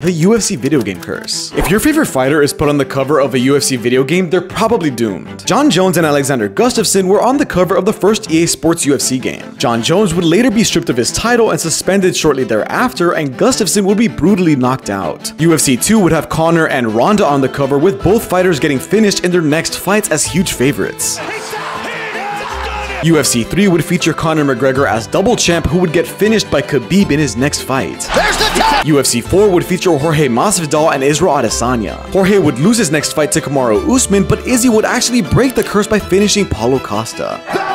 The UFC video game curse. If your favorite fighter is put on the cover of a UFC video game, they're probably doomed. Jon Jones and Alexander Gustafsson were on the cover of the first EA Sports UFC game. Jon Jones would later be stripped of his title and suspended shortly thereafter, and Gustafsson would be brutally knocked out. UFC 2 would have Conor and Ronda on the cover with both fighters getting finished in their next fights as huge favorites. UFC 3 would feature Conor McGregor as double champ who would get finished by Khabib in his next fight. UFC 4 would feature Jorge Masvidal and Israel Adesanya. Jorge would lose his next fight to Kamaru Usman, but Izzy would actually break the curse by finishing Paulo Costa.